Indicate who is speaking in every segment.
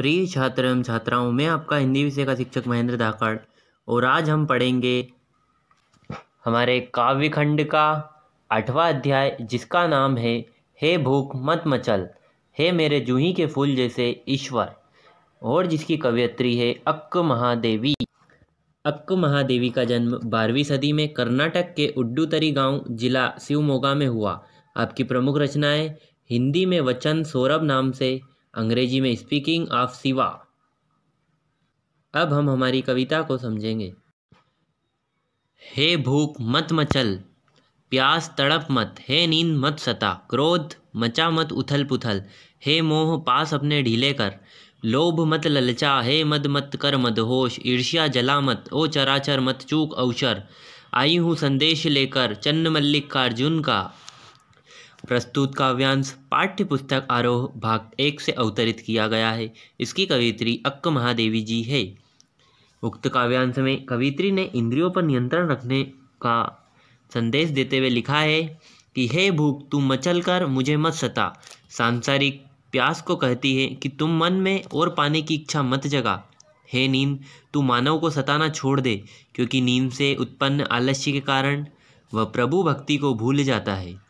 Speaker 1: प्रिय छात्र एवं छात्राओं, मैं आपका हिंदी विषय का शिक्षक महेंद्र धाकड़ और आज हम पढ़ेंगे हमारे काव्य खंड का आठवां अध्याय, जिसका नाम है, हे भूख, मत मचल, हे मेरे जूही के फूल जैसे ईश्वर और जिसकी कवयत्री है अक्क महादेवी। अक्क महादेवी का जन्म बारहवीं सदी में कर्नाटक के उड्डूतरी गाँव, जिला शिवमोगा में हुआ। आपकी प्रमुख रचनाएँ हिंदी में वचन सौरभ नाम से अंग्रेज़ी में स्पीकिंग ऑफ़ शिवा अब हम हमारी कविता को समझेंगे। हे भूख मत मचल, प्यास तड़प मत, हे नींद मत सता, क्रोध मचा मत उथल पुथल, हे मोह पास अपने ढीले कर, लोभ मत ललचा, हे मद मत कर मदहोश ईर्ष्या जला मत, ओ चराचर मत चूक अवसर, आई हूँ संदेश लेकर चन्न मल्लिकार्जुन का प्रस्तुत काव्यांश पाठ्य पुस्तक आरोह भाग एक से अवतरित किया गया है। इसकी कवित्री अक्क महादेवी जी है। उक्त काव्यांश में कवित्री ने इंद्रियों पर नियंत्रण रखने का संदेश देते हुए लिखा है कि, हे भूख तू मचल कर मुझे मत सता। सांसारिक प्यास को कहती है कि तुम मन में और पाने की इच्छा मत जगा। हे नींद, तू मानव को सताना छोड़ दे, क्योंकि नींद से उत्पन्न आलस्य के कारण वह प्रभु भक्ति को भूल जाता है।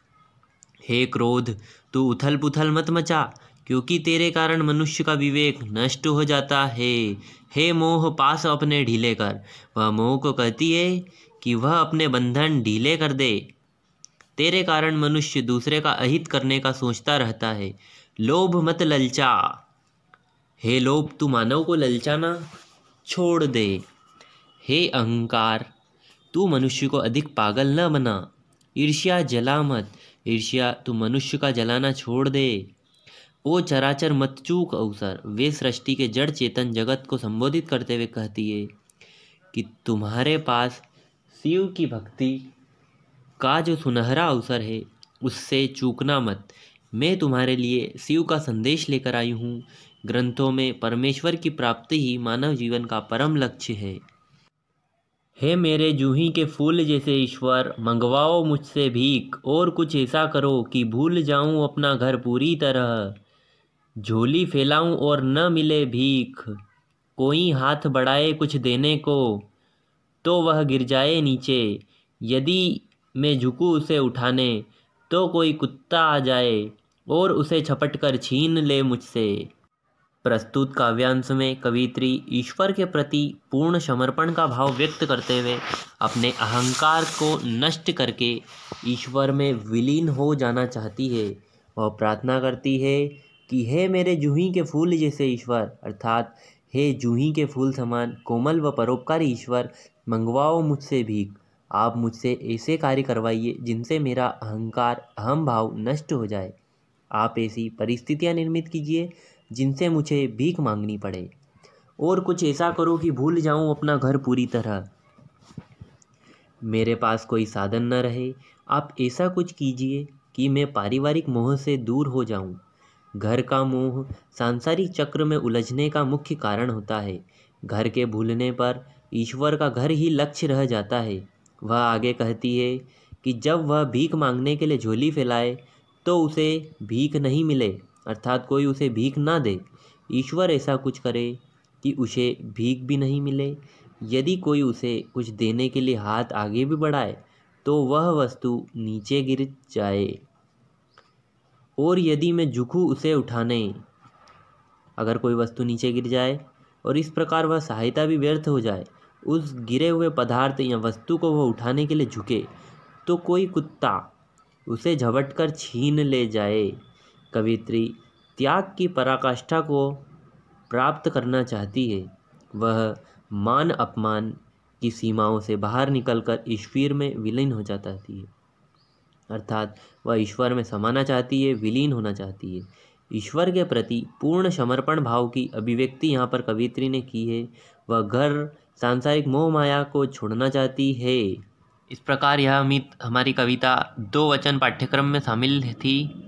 Speaker 1: हे क्रोध, तू उथल पुथल मत मचा, क्योंकि तेरे कारण मनुष्य का विवेक नष्ट हो जाता है। हे मोह, पास अपने ढीले कर। वह मोह को कहती है कि वह अपने बंधन ढीले कर दे। तेरे कारण मनुष्य दूसरे का अहित करने का सोचता रहता है। लोभ मत ललचा। हे लोभ, तू मानव को ललचाना छोड़ दे। हे अहंकार, तू मनुष्य को अधिक पागल न बना। ईर्ष्या, जला मत। ईर्ष्या, तू मनुष्य का जलाना छोड़ दे। ओ चराचर मत चूक, अवसर। वे सृष्टि के जड़ चेतन जगत को संबोधित करते हुए कहती है कि तुम्हारे पास शिव की भक्ति का जो सुनहरा अवसर है, उससे चूकना मत। मैं तुम्हारे लिए शिव का संदेश लेकर आई हूँ। ग्रंथों में परमेश्वर की प्राप्ति ही मानव जीवन का परम लक्ष्य है। हे मेरे जूही के फूल जैसे ईश्वर, मंगवाओ मुझसे भीख, और कुछ ऐसा करो कि भूल जाऊँ अपना घर पूरी तरह। झोली फैलाऊं और न मिले भीख, कोई हाथ बढ़ाए कुछ देने को तो वह गिर जाए नीचे। यदि मैं झुकूँ उसे उठाने तो कोई कुत्ता आ जाए, और उसे छपट कर छीन ले मुझसे। प्रस्तुत काव्यांश में कवित्री ईश्वर के प्रति पूर्ण समर्पण का भाव व्यक्त करते हुए अपने अहंकार को नष्ट करके ईश्वर में विलीन हो जाना चाहती है। वह प्रार्थना करती है कि, हे मेरे जूही के फूल जैसे ईश्वर, अर्थात हे जूही के फूल समान कोमल व परोपकारी ईश्वर, मंगवाओ मुझसे भीख। आप मुझसे ऐसे कार्य करवाइए जिनसे मेरा अहंकार, अहम भाव नष्ट हो जाए। आप ऐसी परिस्थितियाँ निर्मित कीजिए जिनसे मुझे भीख मांगनी पड़े। और कुछ ऐसा करो कि भूल जाऊँ अपना घर पूरी तरह। मेरे पास कोई साधन न रहे। आप ऐसा कुछ कीजिए कि मैं पारिवारिक मोह से दूर हो जाऊँ। घर का मोह सांसारिक चक्र में उलझने का मुख्य कारण होता है। घर के भूलने पर ईश्वर का घर ही लक्ष्य रह जाता है। वह आगे कहती है कि जब वह भीख मांगने के लिए झोली फैलाए तो उसे भीख नहीं मिले। अर्थात कोई उसे भीख ना दे, ईश्वर ऐसा कुछ करे कि उसे भीख भी नहीं मिले। यदि कोई उसे कुछ देने के लिए हाथ आगे भी बढ़ाए तो वह वस्तु नीचे गिर जाए। और यदि मैं झुकूँ उसे उठाने, अगर कोई वस्तु नीचे गिर जाए और इस प्रकार वह सहायता भी व्यर्थ हो जाए, उस गिरे हुए पदार्थ या वस्तु को वह उठाने के लिए झुके तो कोई कुत्ता उसे झपट कर छीन ले जाए। कवित्री त्याग की पराकाष्ठा को प्राप्त करना चाहती है। वह मान अपमान की सीमाओं से बाहर निकलकर ईश्वर में विलीन हो जाती है। अर्थात वह ईश्वर में समाना चाहती है, विलीन होना चाहती है। ईश्वर के प्रति पूर्ण समर्पण भाव की अभिव्यक्ति यहाँ पर कवित्री ने की है। वह घर सांसारिक मोह माया को छोड़ना चाहती है। इस प्रकार यह अमित हमारी कविता दो वचन पाठ्यक्रम में शामिल थी।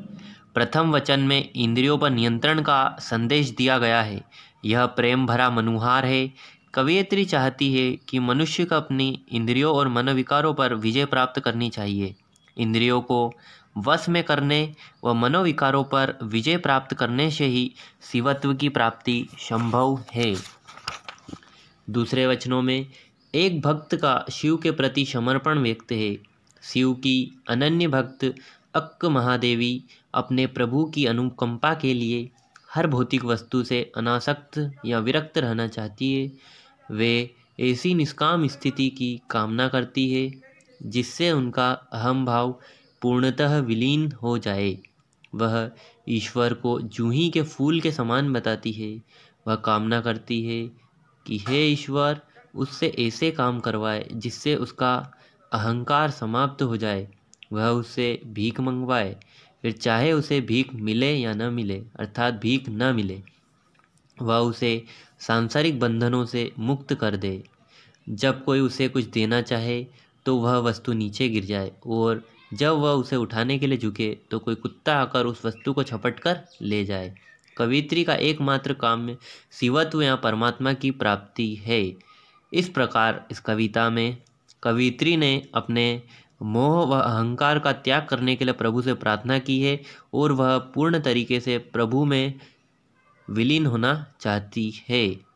Speaker 1: प्रथम वचन में इंद्रियों पर नियंत्रण का संदेश दिया गया है। यह प्रेम भरा मनुहार है। कवियत्री चाहती है कि मनुष्य को अपनी इंद्रियों और मनोविकारों पर विजय प्राप्त करनी चाहिए। इंद्रियों को वश में करने व मनोविकारों पर विजय प्राप्त करने से ही शिवत्व की प्राप्ति संभव है। दूसरे वचनों में, एक भक्त का शिव के प्रति समर्पण व्यक्त है। शिव की अनन्य भक्त अक्क महादेवी अपने प्रभु की अनुकंपा के लिए हर भौतिक वस्तु से अनासक्त या विरक्त रहना चाहती है। वे ऐसी निष्काम स्थिति की कामना करती है, जिससे उनका अहम भाव पूर्णतः विलीन हो जाए। वह ईश्वर को जूही के फूल के समान बताती है। वह कामना करती है कि हे ईश्वर, उससे ऐसे काम करवाए, जिससे उसका अहंकार समाप्त हो जाए। वह उससे भीख मंगवाए फिर चाहे उसे भीख मिले या न मिले, अर्थात भीख न मिले, वह उसे सांसारिक बंधनों से मुक्त कर दे। जब कोई उसे कुछ देना चाहे तो वह वस्तु नीचे गिर जाए, और जब वह उसे उठाने के लिए झुके तो कोई कुत्ता आकर उस वस्तु को छपट कर ले जाए। कवित्री का एकमात्र काम शिवत्व या परमात्मा की प्राप्ति है। इस प्रकार इस कविता में कवित्री ने अपने मोह व अहंकार का त्याग करने के लिए प्रभु से प्रार्थना की है और वह पूर्ण तरीके से प्रभु में विलीन होना चाहती है।